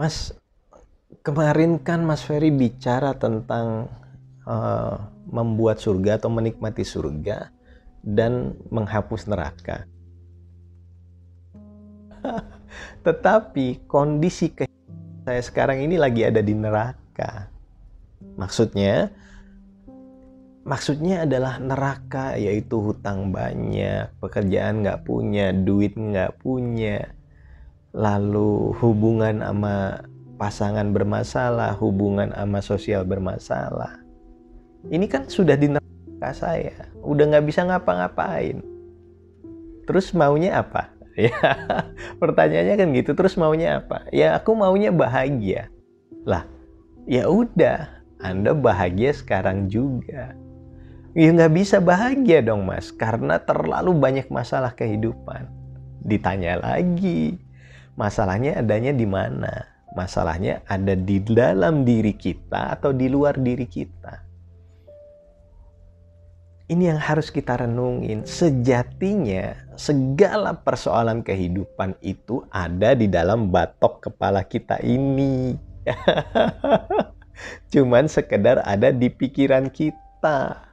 Mas, kemarin kan Mas Ferry bicara tentang uh, membuat surga atau menikmati surga dan menghapus neraka. Tetapi kondisi ke saya sekarang ini lagi ada di neraka. Maksudnya, maksudnya adalah neraka yaitu hutang banyak, pekerjaan nggak punya, duit nggak punya, lalu hubungan sama pasangan bermasalah, hubungan sama sosial bermasalah. Ini kan sudah di neraka saya, udah nggak bisa ngapa-ngapain. Terus maunya apa? Ya, pertanyaannya kan gitu. Terus maunya apa? Ya aku maunya bahagia. Lah, ya udah, Anda bahagia sekarang juga. Ya nggak bisa bahagia dong mas, karena terlalu banyak masalah kehidupan. Ditanya lagi, masalahnya adanya di mana? Masalahnya ada di dalam diri kita atau di luar diri kita. Ini yang harus kita renungin. Sejatinya segala persoalan kehidupan itu ada di dalam batok kepala kita ini. Cuman sekedar ada di pikiran kita.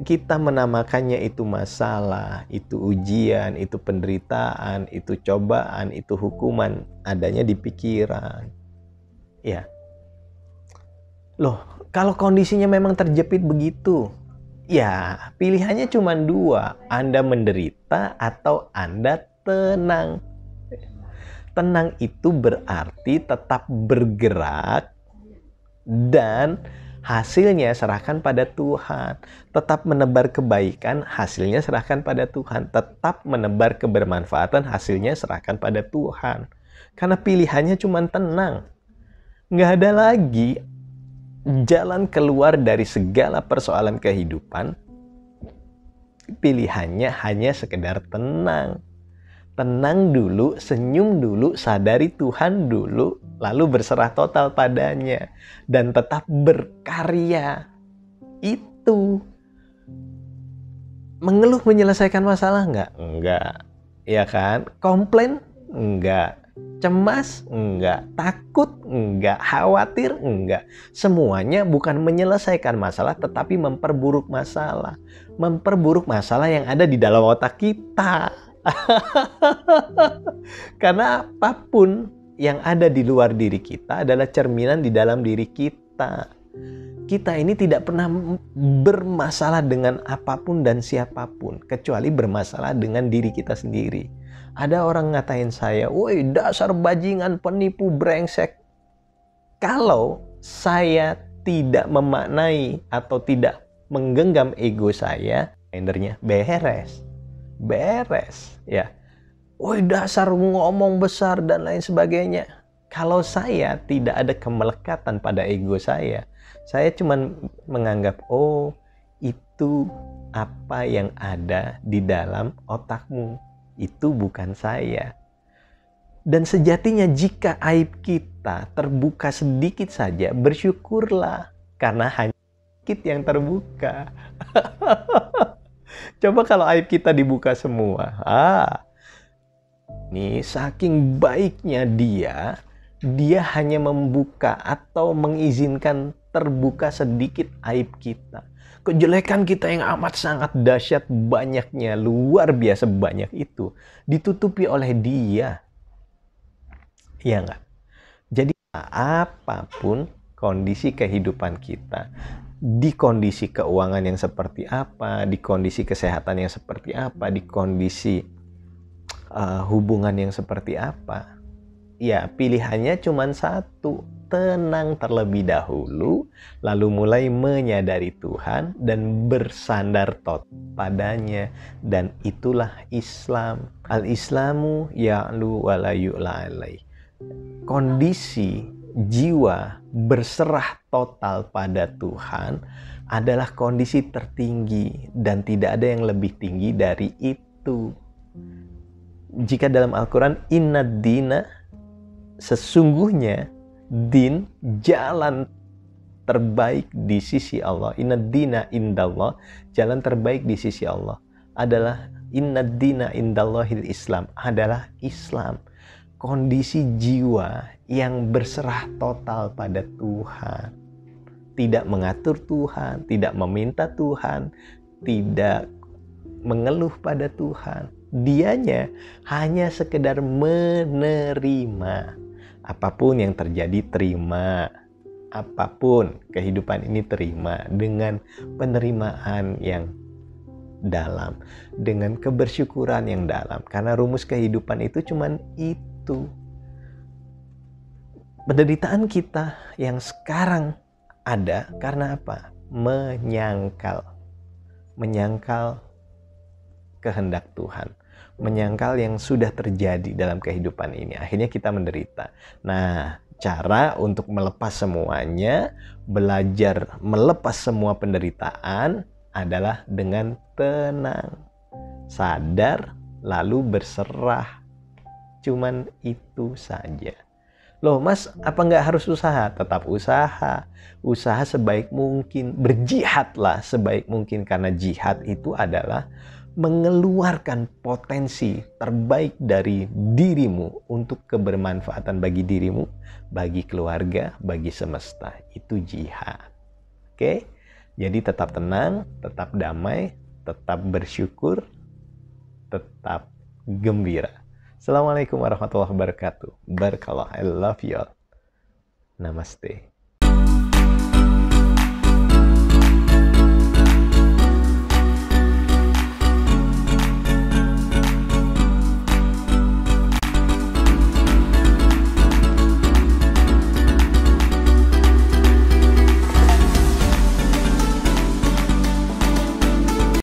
Kita menamakannya itu masalah, itu ujian, itu penderitaan, itu cobaan, itu hukuman, adanya di pikiran. Ya. Loh, kalau kondisinya memang terjepit begitu, Ya, pilihannya cuma dua. Anda menderita atau Anda tenang. Tenang itu berarti tetap bergerak dan hasilnya serahkan pada Tuhan. Tetap menebar kebaikan, hasilnya serahkan pada Tuhan. Tetap menebar kebermanfaatan, hasilnya serahkan pada Tuhan. Karena pilihannya cuma tenang. Nggak ada lagi jalan keluar dari segala persoalan kehidupan, pilihannya hanya sekedar tenang. Tenang dulu, senyum dulu, sadari Tuhan dulu, lalu berserah total padanya, dan tetap berkarya. Itu mengeluh menyelesaikan masalah nggak? Enggak. Ya kan? Komplain? Enggak. Cemas? Enggak. Takut? Enggak. Khawatir? Enggak. Semuanya bukan menyelesaikan masalah tetapi memperburuk masalah. Memperburuk masalah yang ada di dalam otak kita. Karena apa pun yang ada di luar diri kita adalah cerminan di dalam diri kita. Kita ini tidak pernah bermasalah dengan apa pun dan siapa pun, kecuali bermasalah dengan diri kita sendiri ada orang ngatain saya, woi dasar bajingan penipu brengsek. Kalau saya tidak memaknai atau tidak menggenggam ego saya, endernya beres. Beres, ya. Woi dasar ngomong besar dan lain sebagainya. Kalau saya tidak ada kemelekatan pada ego saya, saya cuma menganggap, oh itu apa yang ada di dalam otakmu itu bukan saya. Dan sejatinya jika aib kita terbuka sedikit saja, bersyukurlah karena hanya sedikit yang terbuka. Coba kalau aib kita dibuka semua. Ah. Nih, saking baiknya dia, dia hanya membuka atau mengizinkan terbuka sedikit aib kita kejelekan kita yang amat sangat dahsyat banyaknya, luar biasa banyak itu ditutupi oleh dia. Iya enggak? Jadi apa pun kondisi kehidupan kita, di kondisi keuangan yang seperti apa, di kondisi kesehatan yang seperti apa, di kondisi uh, hubungan yang seperti apa, ya pilihannya cuma satu, tenang terlebih dahulu, lalu mulai menyadari Tuhan dan bersandar tot padanya. Dan itulah Islam. Al-Islamu ya'lu wa la Kondisi jiwa berserah total pada Tuhan adalah kondisi tertinggi dan tidak ada yang lebih tinggi dari itu. Jika dalam Al-Quran, inna dina sesungguhnya din jalan terbaik di sisi Allah inna dina indallah jalan terbaik di sisi Allah adalah inna dina indallahil Islam adalah Islam kondisi jiwa yang berserah total pada Tuhan. Tidak mengatur Tuhan, tidak meminta Tuhan, tidak mengeluh pada Tuhan. Dianya hanya sekedar menerima. Apa pun yang terjadi terima. Apa pun kehidupan ini terima dengan penerimaan yang dalam, dengan kebersyukuran yang dalam. Karena rumus kehidupan itu cuman itu. Penderitaan kita yang sekarang ada karena apa? Menyangkal. Menyangkal kehendak Tuhan. Menyangkal yang sudah terjadi dalam kehidupan ini. Akhirnya kita menderita. Nah, cara untuk melepas semuanya, belajar melepas semua penderitaan adalah dengan tenang, sadar, lalu berserah. Cuman itu saja. Loh mas, apa nggak harus usaha? Tetap usaha. Usaha sebaik mungkin. Berjihadlah sebaik mungkin. Karena jihad itu adalah mengeluarkan potensi terbaik dari dirimu untuk kebermanfaatan bagi dirimu, bagi keluarga, bagi semesta. Itu jihad. Oke? Jadi tetap tenang, tetap damai, tetap bersyukur, tetap gembira. Assalamualaikum warahmatullahi wabarakatuh. Barakallah. I love you all. Namaste.